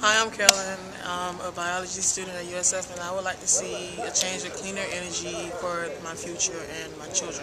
Hi, I'm Carolyn, I'm a biology student at USF, and I would like to see a change of cleaner energy for my future and my children.